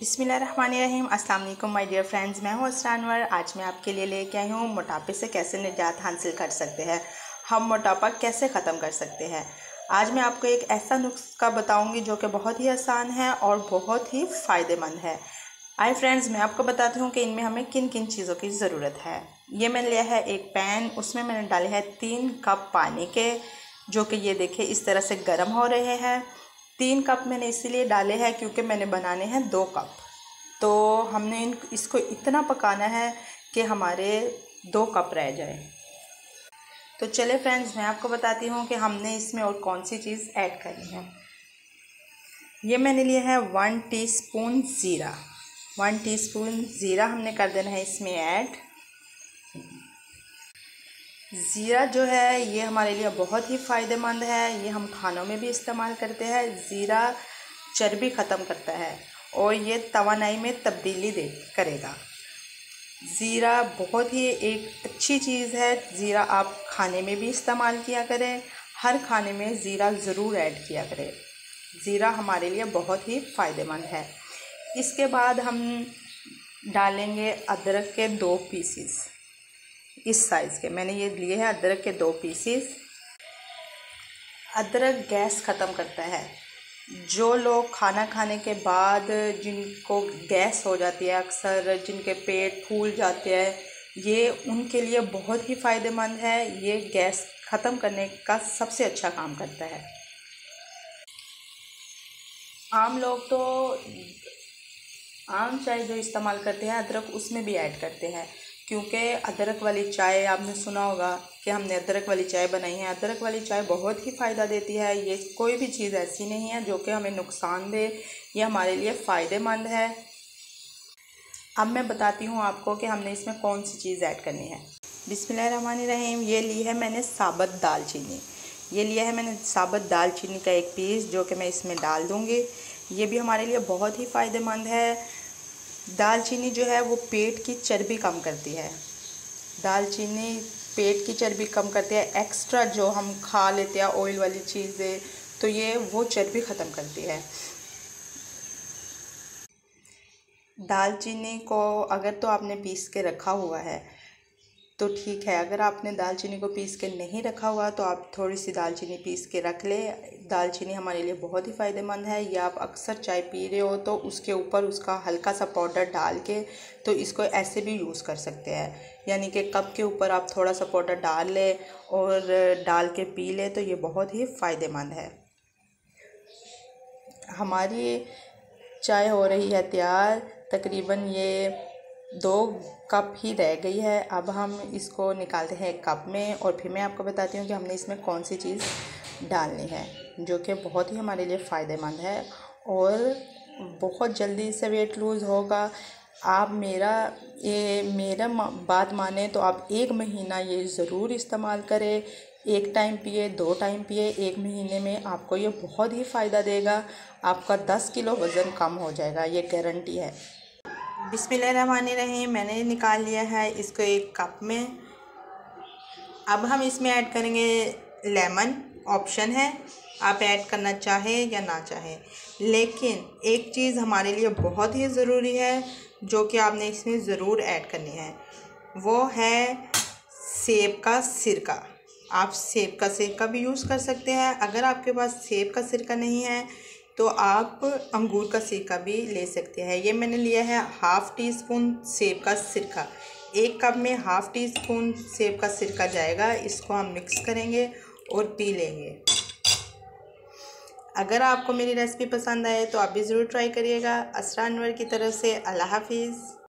बिसमीम वालेकुम my dear friends, मैं हूँ असरानवर आज मैं आपके लिए लेके आई हूँ मोटापे से कैसे निजात हासिल कर सकते हैं, हम मोटापा कैसे ख़त्म कर सकते हैं। आज मैं आपको एक ऐसा नुस्खा बताऊँगी जो कि बहुत ही आसान है और बहुत ही फ़ायदेमंद है। आए फ्रेंड्स, मैं आपको बताती हूँ कि इनमें हमें किन किन चीज़ों की ज़रूरत है। ये मैंने लिया है एक पैन, उसमें मैंने डाले हैं तीन कप पानी के, जो कि ये देखिए इस तरह से गर्म हो रहे हैं। तीन कप मैंने इसीलिए डाले हैं क्योंकि मैंने बनाने हैं दो कप। तो हमने इन, इसको इतना पकाना है कि हमारे दो कप रह जाए। तो चले फ्रेंड्स, मैं आपको बताती हूँ कि हमने इसमें और कौन सी चीज़ ऐड करनी है। ये मैंने लिया है वन टीस्पून ज़ीरा। वन टीस्पून ज़ीरा हमने कर देना है इसमें ऐड। ज़ीरा जो है, ये हमारे लिए बहुत ही फ़ायदेमंद है। ये हम खानों में भी इस्तेमाल करते हैं। ज़ीरा चर्बी ख़त्म करता है और ये तवानाई में तब्दीली दे, करेगा। ज़ीरा बहुत ही एक अच्छी चीज़ है। ज़ीरा आप खाने में भी इस्तेमाल किया करें। हर खाने में ज़ीरा ज़रूर ऐड किया करें। ज़ीरा हमारे लिए बहुत ही फ़ायदेमंद है। इसके बाद हम डालेंगे अदरक के दो पीसीस। इस साइज़ के। मैंने ये लिए हैं अदरक के दो पीसीस अदरक गैस ख़त्म करता है। जो लोग खाना खाने के बाद जिनको गैस हो जाती है, अक्सर जिनके पेट फूल जाते हैं, ये उनके लिए बहुत ही फ़ायदेमंद है। ये गैस ख़त्म करने का सबसे अच्छा काम करता है। आम लोग तो आम चाय जो इस्तेमाल करते हैं, अदरक उसमें भी ऐड करते हैं। क्योंकि अदरक वाली चाय आपने सुना होगा कि हमने अदरक वाली चाय बनाई है। अदरक वाली चाय बहुत ही फ़ायदा देती है। ये कोई भी चीज़ ऐसी नहीं है जो कि हमें नुकसान दे, ये हमारे लिए फ़ायदेमंद है। अब मैं बताती हूँ आपको कि हमने इसमें कौन सी चीज़ ऐड करनी है। बिसमीम ये ली है मैंने साबत दालचीनी ये लिया है मैंने साबत दालचीनी का एक पीस जो कि मैं इसमें डाल दूँगी। ये भी हमारे लिए बहुत ही फ़ायदेमंद है। दालचीनी जो है वो पेट की चर्बी कम करती है। दालचीनी पेट की चर्बी कम करती है। एक्स्ट्रा जो हम खा लेते हैं ऑयल वाली चीज़ें तो ये वो चर्बी ख़त्म करती है। दालचीनी को अगर तो आपने पीस के रखा हुआ है तो ठीक है, अगर आपने दालचीनी को पीस के नहीं रखा हुआ तो आप थोड़ी सी दालचीनी पीस के रख ले। दालचीनी हमारे लिए बहुत ही फ़ायदेमंद है। या आप अक्सर चाय पी रहे हो तो उसके ऊपर उसका हल्का सा पाउडर डाल के तो इसको ऐसे भी यूज़ कर सकते हैं। यानी कि कप के ऊपर आप थोड़ा सा पाउडर डाल लें और डाल के पी लें तो ये बहुत ही फ़ायदेमंद है। हमारी चाय हो रही है तैयार। तकरीबन ये दो कप ही रह गई है। अब हम इसको निकालते हैं कप में और फिर मैं आपको बताती हूँ कि हमने इसमें कौन सी चीज़ डालनी है, जो कि बहुत ही हमारे लिए फ़ायदेमंद है और बहुत जल्दी इससे वेट लूज़ होगा। आप मेरा, ये मेरा बात माने तो आप एक महीना ये ज़रूर इस्तेमाल करें। एक टाइम पिए, दो टाइम पिए, एक महीने में आपको ये बहुत ही फ़ायदा देगा। आपका दस किलो वज़न कम हो जाएगा, ये गारंटी है। रही मैंने निकाल लिया है इसको एक कप में। अब हम इसमें ऐड करेंगे लेमन, ऑप्शन है। आप ऐड करना चाहें या ना चाहें। लेकिन एक चीज़ हमारे लिए बहुत ही ज़रूरी है, जो कि आपने इसमें ज़रूर ऐड करनी है। वो है सेब का सिरका। आप सेब का सिरका भी यूज़ कर सकते हैं। अगर आपके पास सेब का सिरका नहीं है तो आप अंगूर का सिरका भी ले सकते हैं। ये मैंने लिया है हाफ़ टी स्पून सेब का सिरका। एक कप में हाफ़ टी स्पून सेब का सिरका जाएगा, इसको हम मिक्स करेंगे और पी लेंगे। अगर आपको मेरी रेसिपी पसंद आए तो आप भी ज़रूर ट्राई करिएगा। असरा अनवर की तरफ़ से अल्लाह हाफिज़।